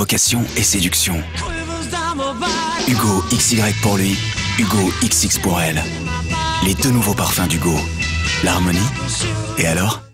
provocation et séduction. Hugo XY pour lui, Hugo XX pour elle. Les deux nouveaux parfums d'Hugo. L'harmonie Et alors?